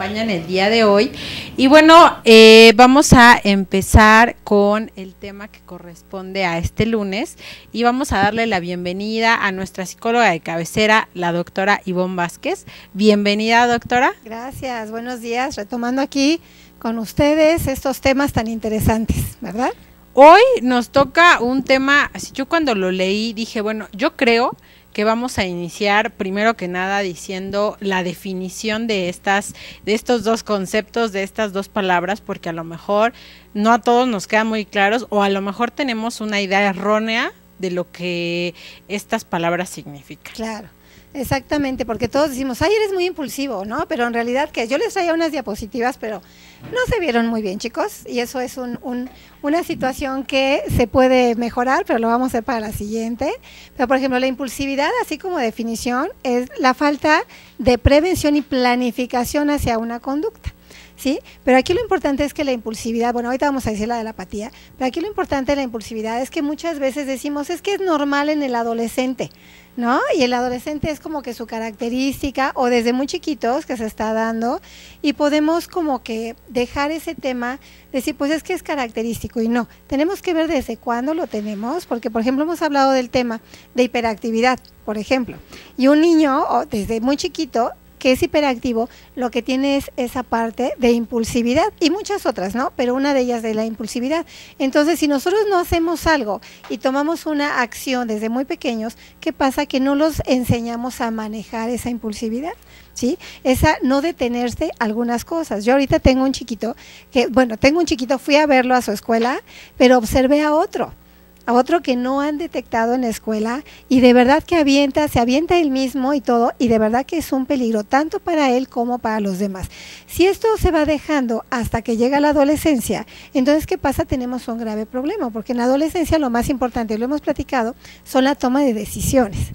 acompañan el día de hoy. Y bueno, eh, vamos a empezar con el tema que corresponde a este lunes y vamos a darle la bienvenida a nuestra psicóloga de cabecera, la doctora Ivonne Vázquez. Bienvenida, doctora. Gracias, buenos días. Retomando aquí con ustedes estos temas tan interesantes, ¿verdad? Hoy nos toca un tema, así yo cuando lo leí dije, bueno, yo creo que vamos a iniciar primero que nada diciendo la definición de estas de estos dos conceptos, de estas dos palabras, porque a lo mejor no a todos nos quedan muy claros o a lo mejor tenemos una idea errónea de lo que estas palabras significan. Claro. Exactamente, porque todos decimos, ay, eres muy impulsivo, ¿no? Pero en realidad que yo les traía unas diapositivas, pero no se vieron muy bien, chicos, y eso es un, un, una situación que se puede mejorar, pero lo vamos a hacer para la siguiente. Pero, por ejemplo, la impulsividad, así como definición, es la falta de prevención y planificación hacia una conducta. ¿sí? Pero aquí lo importante es que la impulsividad, bueno, ahorita vamos a decir la de la apatía, pero aquí lo importante de la impulsividad es que muchas veces decimos, es que es normal en el adolescente, ¿no? Y el adolescente es como que su característica, o desde muy chiquitos que se está dando, y podemos como que dejar ese tema, decir, pues es que es característico, y no, tenemos que ver desde cuándo lo tenemos, porque por ejemplo hemos hablado del tema de hiperactividad, por ejemplo, y un niño, desde muy chiquito, que es hiperactivo, lo que tiene es esa parte de impulsividad y muchas otras, ¿no? Pero una de ellas de la impulsividad. Entonces, si nosotros no hacemos algo y tomamos una acción desde muy pequeños, ¿qué pasa? Que no los enseñamos a manejar esa impulsividad. ¿Sí? Esa no detenerse algunas cosas. Yo ahorita tengo un chiquito que, bueno, tengo un chiquito, fui a verlo a su escuela, pero observé a otro a otro que no han detectado en la escuela y de verdad que avienta, se avienta él mismo y todo y de verdad que es un peligro tanto para él como para los demás. Si esto se va dejando hasta que llega la adolescencia, entonces ¿qué pasa? Tenemos un grave problema porque en la adolescencia lo más importante, lo hemos platicado, son la toma de decisiones.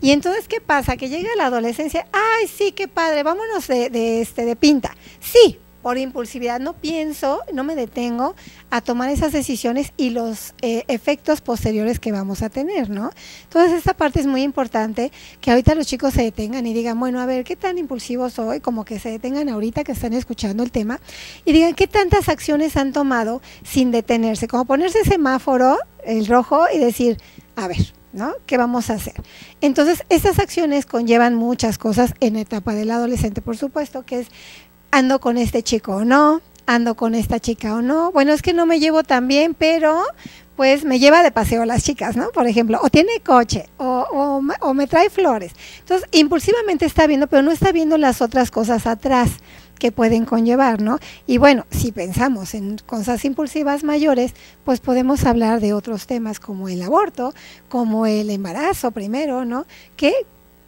Y entonces, ¿qué pasa? Que llega la adolescencia, ay, sí, qué padre, vámonos de, de, este, de pinta. Sí, por impulsividad no pienso, no me detengo a tomar esas decisiones y los eh, efectos posteriores que vamos a tener, ¿no? Entonces esta parte es muy importante, que ahorita los chicos se detengan y digan, bueno, a ver, ¿qué tan impulsivo soy? Como que se detengan ahorita que están escuchando el tema y digan, ¿qué tantas acciones han tomado sin detenerse? Como ponerse semáforo, el rojo, y decir, a ver, ¿no? ¿Qué vamos a hacer? Entonces, esas acciones conllevan muchas cosas en etapa del adolescente, por supuesto, que es ando con este chico o no, ando con esta chica o no. Bueno, es que no me llevo tan bien, pero pues me lleva de paseo las chicas, ¿no? Por ejemplo, o tiene coche, o, o, o, me trae flores. Entonces, impulsivamente está viendo, pero no está viendo las otras cosas atrás que pueden conllevar, ¿no? Y bueno, si pensamos en cosas impulsivas mayores, pues podemos hablar de otros temas como el aborto, como el embarazo primero, ¿no? Que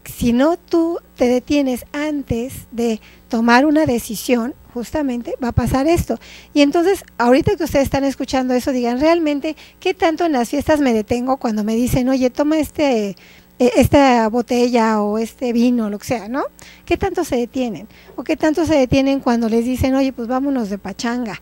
si no tú te detienes antes de tomar una decisión, justamente va a pasar esto. Y entonces, ahorita que ustedes están escuchando eso, digan, realmente, ¿qué tanto en las fiestas me detengo cuando me dicen, oye, toma este esta botella o este vino, lo que sea, ¿no? ¿Qué tanto se detienen? ¿O qué tanto se detienen cuando les dicen, oye, pues vámonos de pachanga?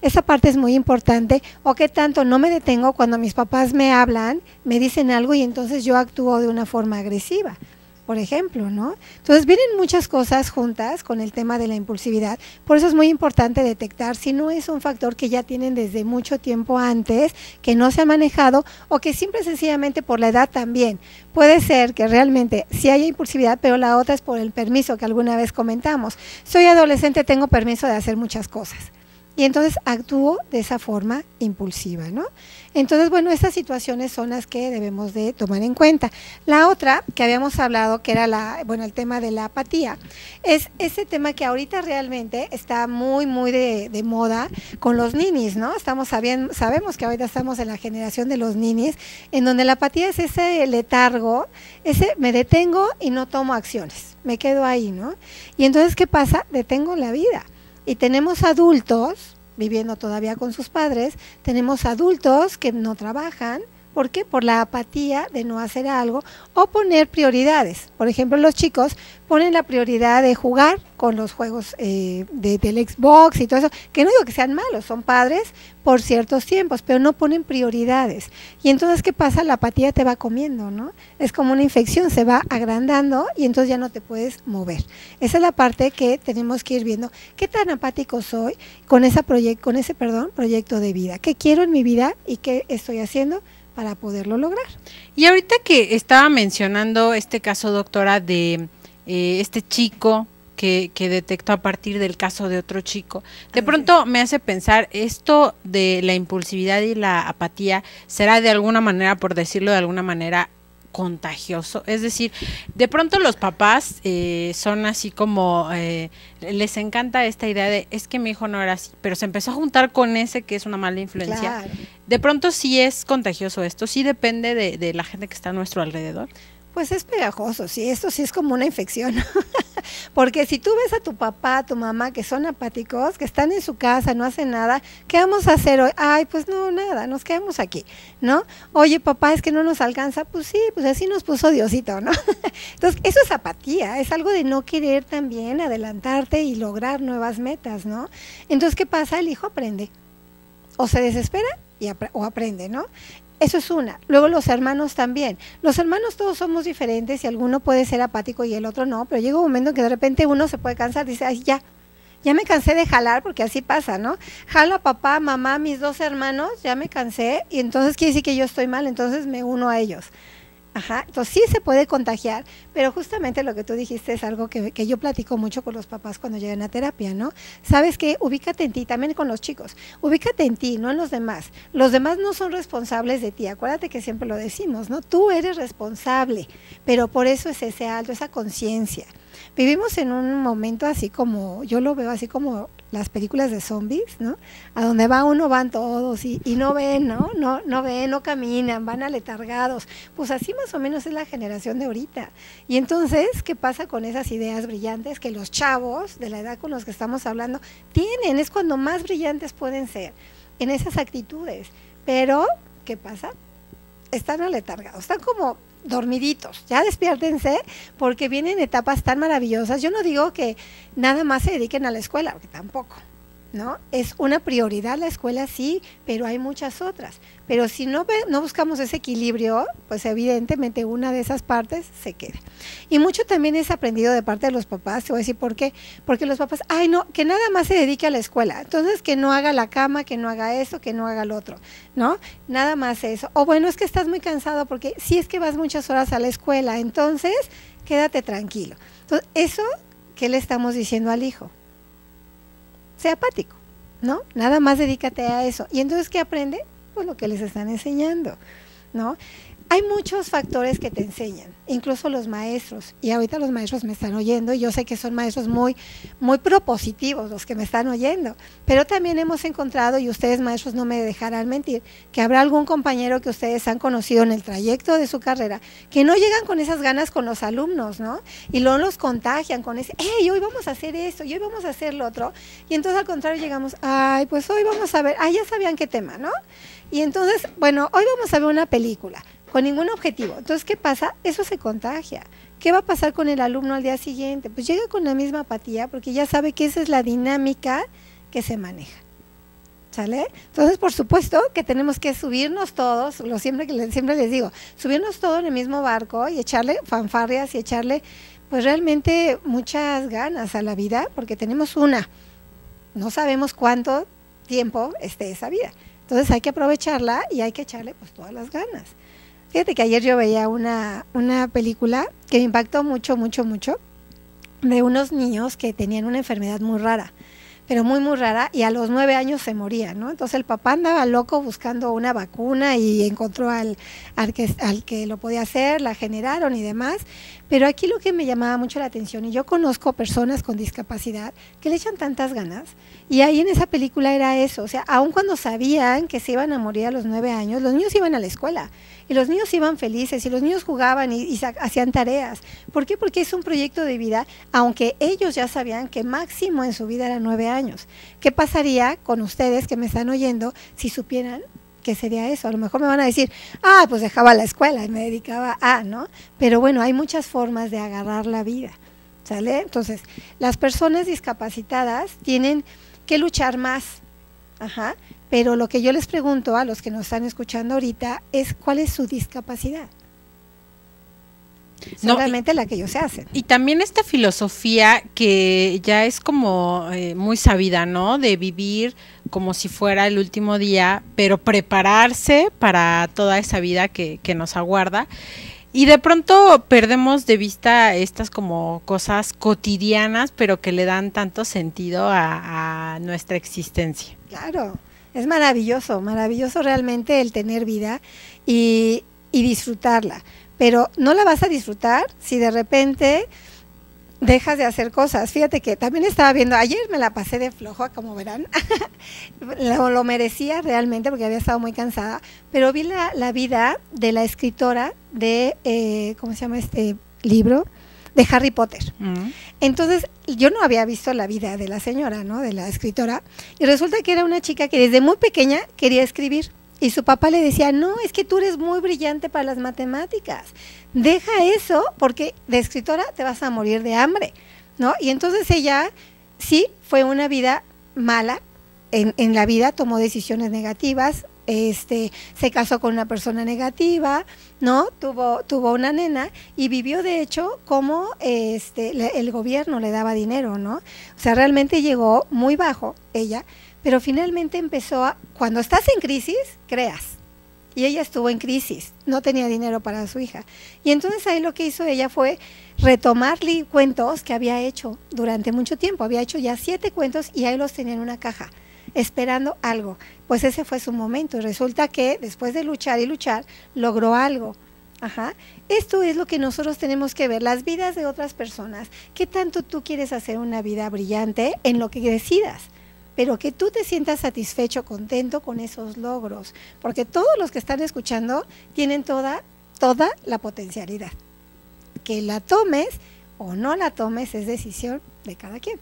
Esa parte es muy importante. O qué tanto no me detengo cuando mis papás me hablan, me dicen algo y entonces yo actúo de una forma agresiva, por ejemplo, ¿no? Entonces vienen muchas cosas juntas con el tema de la impulsividad. Por eso es muy importante detectar si no es un factor que ya tienen desde mucho tiempo antes, que no se ha manejado o que simple y sencillamente por la edad también. Puede ser que realmente sí haya impulsividad, pero la otra es por el permiso que alguna vez comentamos. Soy adolescente, tengo permiso de hacer muchas cosas y entonces actúo de esa forma impulsiva, ¿no? Entonces, bueno, estas situaciones son las que debemos de tomar en cuenta. La otra que habíamos hablado, que era la, bueno, el tema de la apatía, es ese tema que ahorita realmente está muy, muy de, moda con los ninis, ¿no? Estamos sabiendo, sabemos que ahorita estamos en la generación de los ninis, en donde la apatía es ese letargo, ese me detengo y no tomo acciones, me quedo ahí, ¿no? Y entonces, ¿qué pasa? Detengo la vida. Y tenemos adultos viviendo todavía con sus padres, tenemos adultos que no trabajan ¿Por qué? Por la apatía de no hacer algo o poner prioridades. Por ejemplo, los chicos ponen la prioridad de jugar con los juegos eh, de, del Xbox y todo eso, que no digo que sean malos, son padres por ciertos tiempos, pero no ponen prioridades. Y entonces, ¿qué pasa? La apatía te va comiendo, ¿no? Es como una infección, se va agrandando y entonces ya no te puedes mover. Esa es la parte que tenemos que ir viendo. ¿Qué tan apático soy con, esa con ese perdón, proyecto de vida? ¿Qué quiero en mi vida y qué estoy haciendo? Para poderlo lograr. Y ahorita que estaba mencionando este caso, doctora, de eh, este chico que, que, detectó a partir del caso de otro chico. De pronto me hace pensar, esto de la impulsividad y la apatía será de alguna manera, por decirlo de alguna manera, contagioso. Es decir, de pronto los papás eh, son así como, eh, les encanta esta idea de, es que mi hijo no era así, pero se empezó a juntar con ese que es una mala influencia. De pronto sí es contagioso esto, sí depende de, de la gente que está a nuestro alrededor. Pues es pegajoso, sí, esto sí es como una infección. Porque si tú ves a tu papá, a tu mamá, que son apáticos, que están en su casa, no hacen nada, ¿qué vamos a hacer hoy? Ay, pues no, nada, nos quedamos aquí, ¿no? Oye, papá, es que no nos alcanza. Pues sí, pues así nos puso Diosito, ¿no? Entonces, eso es apatía, es algo de no querer también adelantarte y lograr nuevas metas, ¿no? Entonces, ¿qué pasa? El hijo aprende. O se desespera y o aprende, ¿no? Eso es una. Luego los hermanos también. Los hermanos todos somos diferentes y alguno puede ser apático y el otro no, pero llega un momento en que de repente uno se puede cansar, dice, ay, ya, ya me cansé de jalar, porque así pasa, ¿no? Jalo a papá, mamá, mis dos hermanos, ya me cansé y entonces quiere decir que yo estoy mal, entonces me uno a ellos. Ajá, entonces sí se puede contagiar, pero justamente lo que tú dijiste es algo que, que, yo platico mucho con los papás cuando llegan a terapia, ¿no? Sabes que ubícate en ti, también con los chicos, ubícate en ti, no en los demás. Los demás no son responsables de ti, acuérdate que siempre lo decimos, ¿no? Tú eres responsable, pero por eso es ese alto, esa conciencia. Vivimos en un momento así como, yo lo veo así como las películas de zombies, ¿no? A donde va uno van todos y, no ven, ¿no? ¿no? No ven, no caminan, van aletargados. Pues así más o menos es la generación de ahorita. Y entonces, ¿qué pasa con esas ideas brillantes que los chavos de la edad con los que estamos hablando tienen? Es cuando más brillantes pueden ser en esas actitudes. Pero, ¿qué pasa? Están aletargados, están como dormiditos, ya despiértense porque vienen etapas tan maravillosas. Yo no digo que nada más se dediquen a la escuela, porque tampoco. ¿No? Es una prioridad la escuela, sí, pero hay muchas otras. Pero si no, no buscamos ese equilibrio, pues evidentemente una de esas partes se queda. Y mucho también es aprendido de parte de los papás, te voy a decir por qué. Porque los papás, ay, no, que nada más se dedique a la escuela. Entonces, que no haga la cama, que no haga eso, que no haga lo otro, ¿no? Nada más eso. O bueno, es que estás muy cansado porque si es que vas muchas horas a la escuela, entonces quédate tranquilo. Entonces, eso, ¿qué le estamos diciendo al hijo? Sea apático, ¿no? Nada más dedícate a eso. ¿Y entonces qué aprende? Pues lo que les están enseñando, ¿no? Hay muchos factores que te enseñan, incluso los maestros, y ahorita los maestros me están oyendo, y yo sé que son maestros muy, muy propositivos los que me están oyendo, pero también hemos encontrado, y ustedes maestros no me dejarán mentir, que habrá algún compañero que ustedes han conocido en el trayecto de su carrera, que no llegan con esas ganas con los alumnos, ¿no? Y luego los contagian con ese, hey, hoy vamos a hacer esto, y hoy vamos a hacer lo otro, y entonces al contrario llegamos, ay, pues hoy vamos a ver, ah, ya sabían qué tema, ¿no? Y entonces, bueno, hoy vamos a ver una película con ningún objetivo. Entonces, ¿qué pasa? Eso se contagia. ¿Qué va a pasar con el alumno al día siguiente? Pues llega con la misma apatía porque ya sabe que esa es la dinámica que se maneja. ¿Sale? Entonces, por supuesto que tenemos que subirnos todos, lo siempre que siempre les digo, subirnos todos en el mismo barco y echarle fanfarrias y echarle pues realmente muchas ganas a la vida, porque tenemos una. No sabemos cuánto tiempo esté esa vida. Entonces hay que aprovecharla y hay que echarle pues todas las ganas. Fíjate que ayer yo veía una, una película que me impactó mucho, mucho, mucho, de unos niños que tenían una enfermedad muy rara pero muy, muy rara, y a los nueve años se moría, ¿no? Entonces el papá andaba loco buscando una vacuna y encontró al, al, que, al que lo podía hacer, la generaron y demás, pero aquí lo que me llamaba mucho la atención, y yo conozco personas con discapacidad que le echan tantas ganas, y ahí en esa película era eso, o sea, aun cuando sabían que se iban a morir a los nueve años, los niños iban a la escuela, y los niños iban felices, y los niños jugaban y, y hacían tareas. ¿Por qué? Porque es un proyecto de vida, aunque ellos ya sabían que máximo en su vida era nueve años. ¿Qué pasaría con ustedes que me están oyendo si supieran ¿qué sería eso? A lo mejor me van a decir, ah, pues dejaba la escuela y me dedicaba a, ¿no? Pero bueno, hay muchas formas de agarrar la vida, ¿sale? Entonces, las personas discapacitadas tienen que luchar más, ajá, pero lo que yo les pregunto a los que nos están escuchando ahorita es cuál es su discapacidad. Solamente la que ellos se hacen. Y también esta filosofía que ya es como eh, muy sabida, ¿no? De vivir como si fuera el último día, pero prepararse para toda esa vida que, que nos aguarda. Y de pronto perdemos de vista estas como cosas cotidianas, pero que le dan tanto sentido a, a nuestra existencia. Claro, es maravilloso, maravilloso realmente el tener vida y, y disfrutarla pero no la vas a disfrutar si de repente dejas de hacer cosas. Fíjate que también estaba viendo, ayer me la pasé de flojo, como verán, lo, lo, merecía realmente porque había estado muy cansada, pero vi la, la vida de la escritora de, eh, ¿cómo se llama este libro? De Harry Potter. Mm. Entonces, yo no había visto la vida de la señora, ¿no? De la escritora, y resulta que era una chica que desde muy pequeña quería escribir. Y su papá le decía, no, es que tú eres muy brillante para las matemáticas. Deja eso porque de escritora te vas a morir de hambre, ¿no? Y entonces ella sí fue una vida mala en, en la vida, tomó decisiones negativas, este, se casó con una persona negativa, ¿no? Tuvo, tuvo una nena y vivió de hecho como este, le, el gobierno le daba dinero, ¿no? O sea, realmente llegó muy bajo ella pero finalmente empezó a, cuando estás en crisis, creas. Y ella estuvo en crisis, no tenía dinero para su hija. Y entonces ahí lo que hizo ella fue retomar cuentos que había hecho durante mucho tiempo. Había hecho ya siete cuentos y ahí los tenía en una caja, esperando algo. Pues ese fue su momento. Y resulta que después de luchar y luchar, logró algo. Ajá. Esto es lo que nosotros tenemos que ver, las vidas de otras personas. ¿Qué tanto tú quieres hacer una vida brillante en lo que decidas? Pero que tú te sientas satisfecho, contento con esos logros, porque todos los que están escuchando tienen toda, toda la potencialidad. Que la tomes o no la tomes es decisión de cada quien.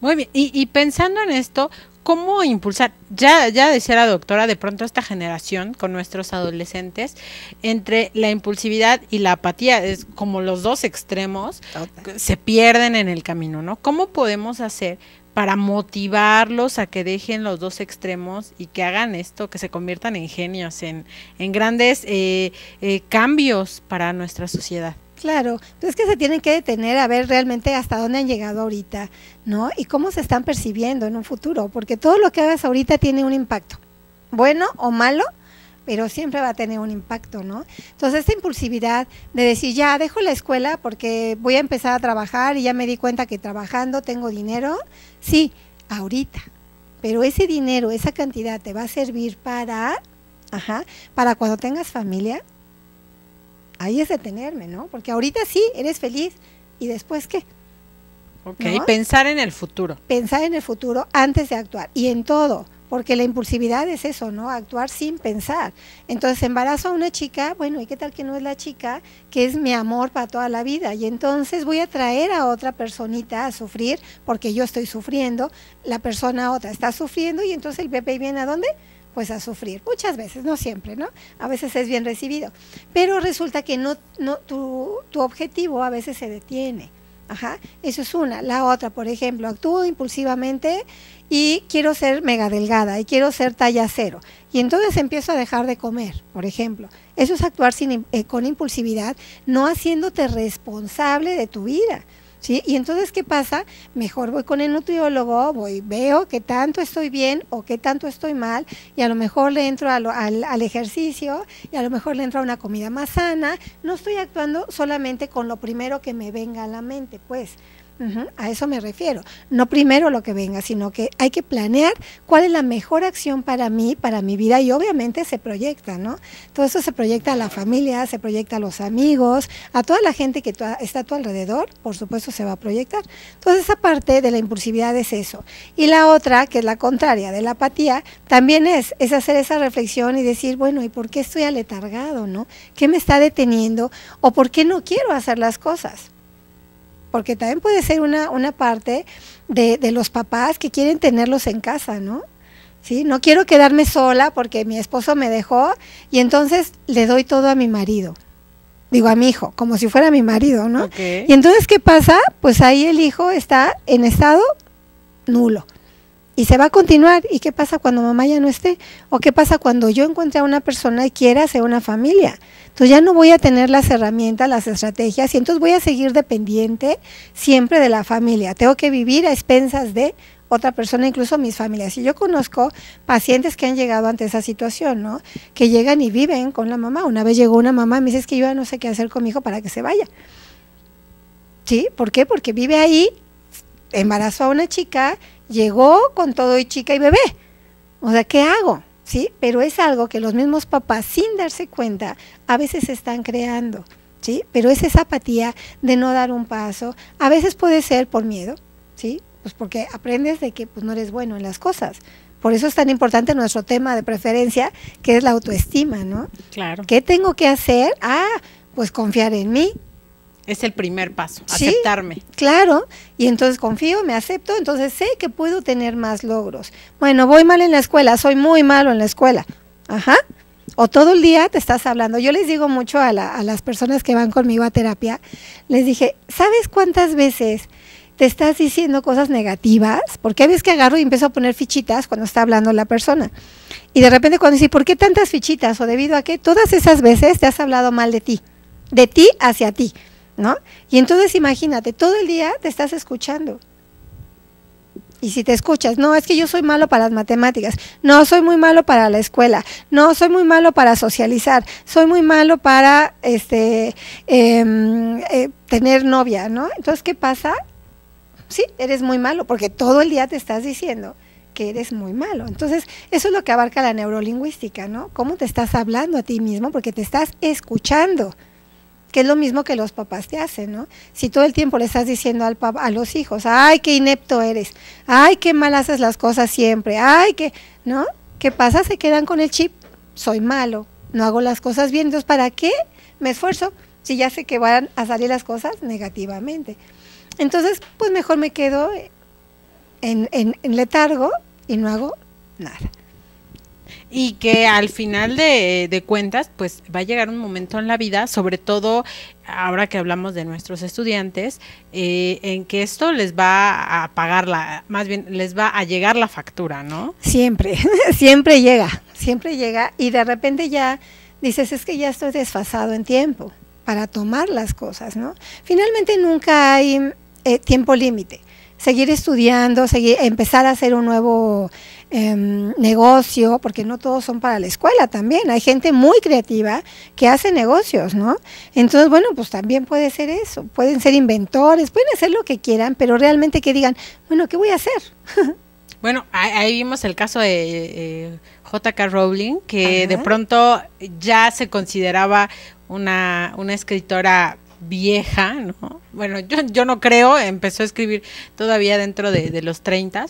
Muy bien, y, y pensando en esto, ¿cómo impulsar? Ya, ya decía la doctora, de pronto esta generación con nuestros adolescentes, entre la impulsividad y la apatía, es como los dos extremos, Total. se pierden en el camino, ¿no? ¿Cómo podemos hacer para motivarlos a que dejen los dos extremos y que hagan esto, que se conviertan en genios, en, en grandes eh, eh, cambios para nuestra sociedad. Claro, pues es que se tienen que detener a ver realmente hasta dónde han llegado ahorita, ¿no? Y cómo se están percibiendo en un futuro, porque todo lo que hagas ahorita tiene un impacto, bueno o malo, pero siempre va a tener un impacto, ¿no? Entonces, esta impulsividad de decir, ya dejo la escuela porque voy a empezar a trabajar y ya me di cuenta que trabajando tengo dinero, sí, ahorita, pero ese dinero, esa cantidad te va a servir para, ajá, para cuando tengas familia, ahí es detenerme, ¿no? Porque ahorita sí, eres feliz, ¿y después qué? Ok, ¿no? pensar en el futuro. Pensar en el futuro antes de actuar, y en todo porque la impulsividad es eso, ¿no? Actuar sin pensar. Entonces embarazo a una chica, bueno, ¿y qué tal que no es la chica que es mi amor para toda la vida? Y entonces voy a traer a otra personita a sufrir porque yo estoy sufriendo, la persona otra está sufriendo y entonces el bebé viene a dónde? Pues a sufrir, muchas veces, no siempre, ¿no? A veces es bien recibido, pero resulta que no, no tu, tu objetivo a veces se detiene. Ajá, eso es una. La otra, por ejemplo, actúo impulsivamente y quiero ser mega delgada y quiero ser talla cero. Y entonces empiezo a dejar de comer, por ejemplo. Eso es actuar sin, eh, con impulsividad, no haciéndote responsable de tu vida. ¿Sí? Y entonces, ¿qué pasa? Mejor voy con el nutriólogo, voy, veo qué tanto estoy bien o qué tanto estoy mal, y a lo mejor le entro a lo, al, al, ejercicio, y a lo mejor le entro a una comida más sana. No estoy actuando solamente con lo primero que me venga a la mente, pues. A eso me refiero. No primero lo que venga, sino que hay que planear cuál es la mejor acción para mí, para mi vida, y obviamente se proyecta, ¿no? Todo eso se proyecta a la familia, se proyecta a los amigos, a toda la gente que está a tu alrededor, por supuesto se va a proyectar. Entonces esa parte de la impulsividad es eso. Y la otra, que es la contraria de la apatía, también es, es hacer esa reflexión y decir, bueno, ¿y por qué estoy aletargado, no? ¿Qué me está deteniendo? ¿O por qué no quiero hacer las cosas? Porque también puede ser una, una parte de, de, los papás que quieren tenerlos en casa, ¿no? ¿sí? No quiero quedarme sola porque mi esposo me dejó y entonces le doy todo a mi marido. Digo, a mi hijo, como si fuera mi marido, ¿no? Y entonces, ¿qué pasa? Pues ahí el hijo está en estado nulo. Y se va a continuar. ¿Y qué pasa cuando mamá ya no esté? ¿O qué pasa cuando yo encuentre a una persona y quiera hacer una familia? Entonces ya no voy a tener las herramientas, las estrategias, y entonces voy a seguir dependiente siempre de la familia. Tengo que vivir a expensas de otra persona, incluso mis familias. Y yo conozco pacientes que han llegado ante esa situación, ¿no? Que llegan y viven con la mamá. Una vez llegó una mamá y me dice, es que yo ya no sé qué hacer con mi hijo para que se vaya. ¿Sí? ¿Por qué? Porque vive ahí, embarazó a una chica, llegó con todo y chica y bebé. O sea, ¿qué hago? ¿Sí? Pero es algo que los mismos papás, sin darse cuenta, a veces están creando. ¿Sí? Pero es esa apatía de no dar un paso. A veces puede ser por miedo, ¿sí? Pues porque aprendes de que pues, no eres bueno en las cosas. Por eso es tan importante nuestro tema de preferencia, que es la autoestima, ¿no? Claro. ¿Qué tengo que hacer? Ah, pues confiar en mí, es el primer paso, aceptarme. Claro, y entonces confío, me acepto, entonces sé que puedo tener más logros. Bueno, voy mal en la escuela, soy muy malo en la escuela. Ajá. O todo el día te estás hablando. Yo les digo mucho a, a las personas que van conmigo a terapia, les dije, ¿sabes cuántas veces te estás diciendo cosas negativas? Porque ves que agarro y empiezo a poner fichitas cuando está hablando la persona. Y de repente cuando dice, ¿por qué tantas fichitas? O debido a que todas esas veces te has hablado mal de ti, de ti hacia ti. ¿No? Y entonces imagínate, todo el día te estás escuchando. Y si te escuchas, no, es que yo soy malo para las matemáticas, no, soy muy malo para la escuela, no, soy muy malo para socializar, soy muy malo para este em, eh, tener novia, ¿no? Entonces, ¿qué pasa? Sí, eres muy malo, porque todo el día te estás diciendo que eres muy malo. Entonces, eso es lo que abarca la neurolingüística, ¿no? ¿Cómo te estás hablando a ti mismo? Porque te estás escuchando que es lo mismo que los papás te hacen, ¿no? Si todo el tiempo le estás diciendo al a los hijos, ay, qué inepto eres, ay, qué mal haces las cosas siempre, ay, qué, ¿no? ¿Qué pasa? Se quedan con el chip, soy malo, no hago las cosas bien, entonces, ¿para qué me esfuerzo si ya sé que van a salir las cosas negativamente? Entonces, pues mejor me quedo en, en letargo y no hago nada y que al final de, cuentas, pues va a llegar un momento en la vida, sobre todo ahora que hablamos de nuestros estudiantes, eh, en que esto les va a pagar la, más bien les va a llegar la factura, ¿no? Siempre, siempre llega, siempre llega y de repente ya dices, es que ya estoy desfasado en tiempo para tomar las cosas, ¿no? Finalmente nunca hay eh, tiempo límite. Seguir estudiando, seguir, empezar a hacer un nuevo Em, negocio, porque no todos son para la escuela también. Hay gente muy creativa que hace negocios, ¿no? Entonces, bueno, pues también puede ser eso. Pueden ser inventores, pueden hacer lo que quieran, pero realmente que digan, bueno, ¿qué voy a hacer? Bueno, ahí vimos el caso de eh, JK Rowling, que de pronto ya se consideraba una, una escritora vieja, ¿no? Bueno, yo, yo no creo, empezó a escribir todavía dentro de, los 30,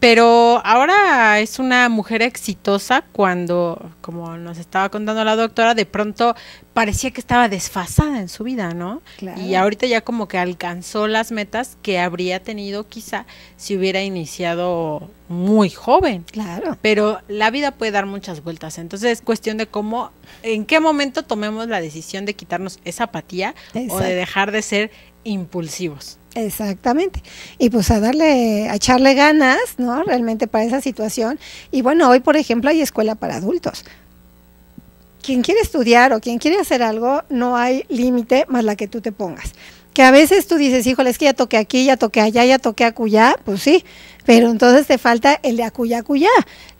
pero ahora es una mujer exitosa cuando, como nos estaba contando la doctora, de pronto parecía que estaba desfasada en su vida, ¿no? Y ahorita ya como que alcanzó las metas que habría tenido quizá si hubiera iniciado muy joven. Claro. Pero la vida puede dar muchas vueltas, entonces es cuestión de cómo, en qué momento tomemos la decisión de quitarnos esa apatía o de dejar de ser impulsivos. Exactamente. Y pues a darle, a echarle ganas, ¿no? Realmente para esa situación. Y bueno, hoy por ejemplo hay escuela para adultos. Quien quiere estudiar o quien quiere hacer algo, no hay límite más la que tú te pongas. Que a veces tú dices, híjole, es que ya toqué aquí, ya toqué allá, ya toqué acullá, pues sí, pero entonces te falta el de acullá, acullá,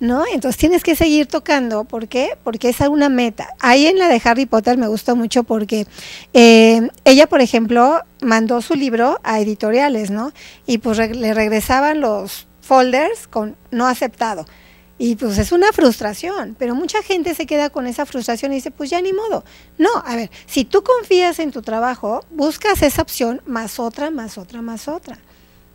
¿no? Entonces tienes que seguir tocando, ¿por qué? Porque es una meta. Ahí en la de Harry Potter me gustó mucho porque eh, ella, por ejemplo, mandó su libro a editoriales, ¿no? Y pues le regresaban los folders con no aceptado. Y pues es una frustración, pero mucha gente se queda con esa frustración y dice, pues ya ni modo. No, a ver, si tú confías en tu trabajo, buscas esa opción más otra, más otra, más otra.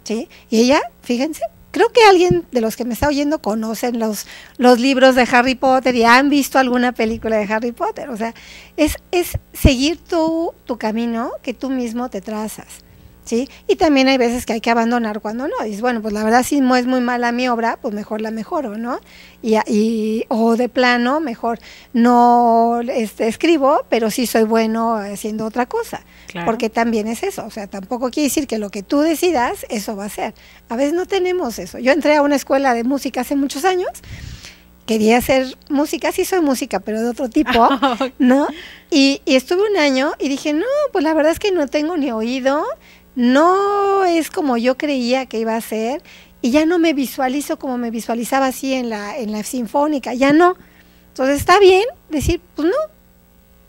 ¿Sí? Y ella, fíjense, creo que alguien de los que me está oyendo conocen los, los libros de Harry Potter y han visto alguna película de Harry Potter. O sea, es, es seguir tu, tu camino que tú mismo te trazas. ¿Sí? Y también hay veces que hay que abandonar cuando no. Dices, bueno, pues la verdad si no es muy mala mi obra, pues mejor la mejoro, ¿no? Y, y o de plano, mejor no este, escribo, pero sí soy bueno haciendo otra cosa. Porque también es eso, o sea, tampoco quiere decir que lo que tú decidas, eso va a ser. A veces no tenemos eso. Yo entré a una escuela de música hace muchos años quería hacer música, sí soy música, pero de otro tipo, ¿no? Y, y, estuve un año y dije, no, pues la verdad es que no tengo ni oído, no es como yo creía que iba a ser y ya no me visualizo como me visualizaba así en la, en la sinfónica, ya no. Entonces está bien decir, pues no,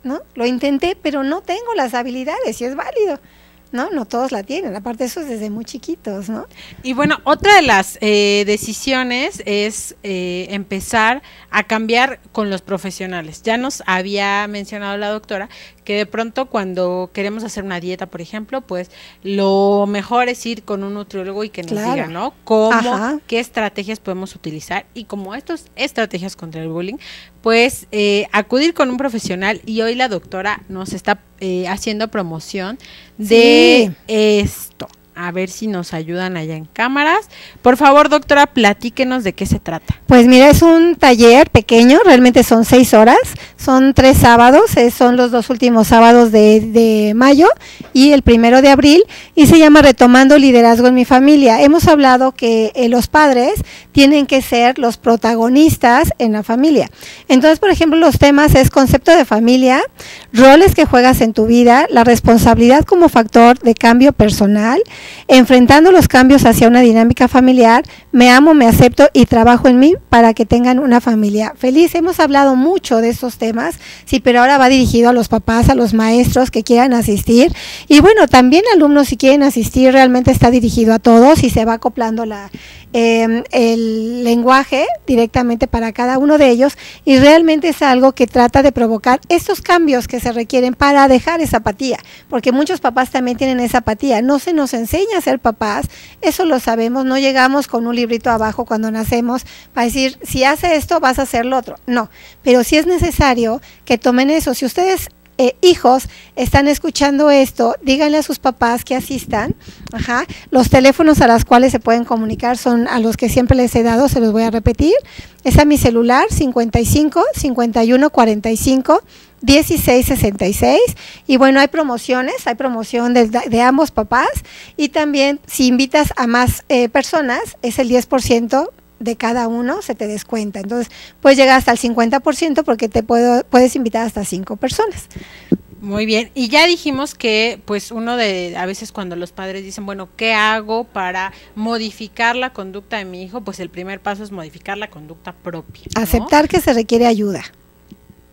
¿no? Lo intenté, pero no tengo las habilidades y es válido. ¿No? No todos la tienen, aparte eso es desde muy chiquitos, ¿no? Y bueno, otra de las eh, decisiones es eh, empezar a cambiar con los profesionales. Ya nos había mencionado la doctora que de pronto cuando queremos hacer una dieta, por ejemplo, pues lo mejor es ir con un nutriólogo y que nos diga, ¿no? Cómo, qué estrategias podemos utilizar y como estas estrategias contra el bullying, pues eh, acudir con un profesional y hoy la doctora nos está eh, haciendo promoción de esto a ver si nos ayudan allá en cámaras. Por favor, doctora, platíquenos de qué se trata. Pues mira, es un taller pequeño, realmente son seis horas, son tres sábados, eh, son los dos últimos sábados de, mayo y el primero de abril, y se llama Retomando Liderazgo en mi familia. Hemos hablado que eh, los padres tienen que ser los protagonistas en la familia. Entonces, por ejemplo, los temas es concepto de familia, roles que juegas en tu vida, la responsabilidad como factor de cambio personal, enfrentando los cambios hacia una dinámica familiar, me amo, me acepto y trabajo en mí para que tengan una familia feliz. Hemos hablado mucho de estos temas, sí, pero ahora va dirigido a los papás, a los maestros que quieran asistir y bueno, también alumnos si quieren asistir, realmente está dirigido a todos y se va acoplando la, eh, el lenguaje directamente para cada uno de ellos y realmente es algo que trata de provocar estos cambios que se requieren para dejar esa apatía, porque muchos papás también tienen esa apatía, no se nos enseña a ser papás, eso lo sabemos, no llegamos con un librito abajo cuando nacemos para decir, si hace esto vas a hacer lo otro, no, pero si es necesario que tomen eso, si ustedes eh, hijos están escuchando esto, díganle a sus papás que asistan. Ajá. Los teléfonos a los cuales se pueden comunicar son a los que siempre les he dado, se los voy a repetir. Es a mi celular 55 51 45 16 66 y bueno hay promociones hay promoción de, ambos papás y también si invitas a más eh, personas es el 10% de cada uno se te descuenta. Entonces, puedes llegar hasta el 50% porque te puedo, puedes invitar hasta cinco personas. Muy bien, y ya dijimos que pues uno de a veces cuando los padres dicen, bueno, ¿qué hago para modificar la conducta de mi hijo? Pues el primer paso es modificar la conducta propia. Aceptar que se requiere ayuda.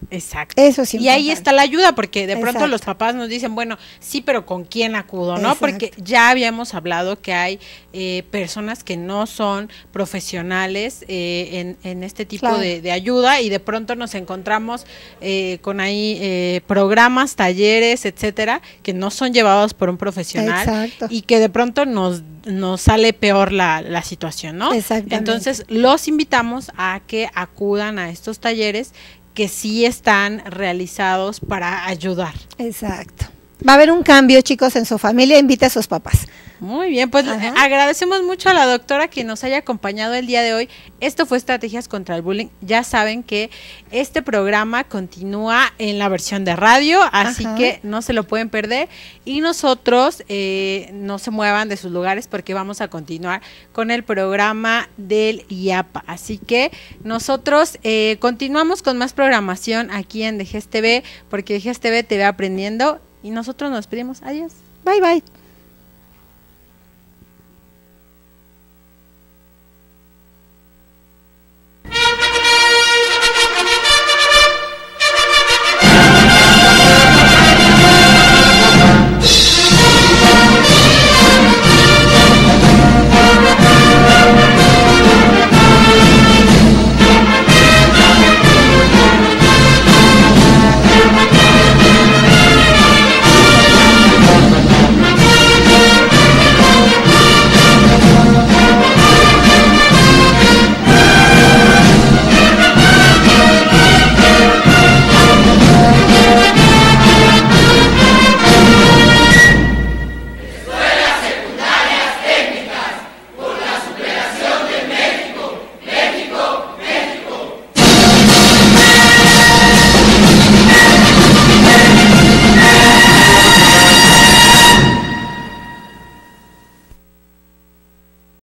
Exacto. Eso sí. Y ahí está la ayuda, porque de pronto los papás nos dicen, bueno, sí, pero ¿con quién acudo? ¿No? Porque ya habíamos hablado que hay eh, personas que no son profesionales eh, en, este tipo de, ayuda y de pronto nos encontramos eh, con ahí programas, talleres, etcétera, que no son llevados por un profesional y que de pronto nos, nos sale peor la, la situación, ¿no? Exactamente. Entonces, los invitamos a que acudan a estos talleres que sí están realizados para ayudar. Exacto. Va a haber un cambio, chicos, en su familia. Invite a sus papás. Muy bien, pues agradecemos mucho a la doctora que nos haya acompañado el día de hoy. Esto fue Estrategias contra el Bullying. Ya saben que este programa continúa en la versión de radio, así que no se lo pueden perder. Y nosotros eh, no se muevan de sus lugares porque vamos a continuar con el programa del IAPA. Así que nosotros eh, continuamos con más programación aquí en DGSTV porque DGSTV te ve aprendiendo y nosotros nos pedimos adiós. Bye bye.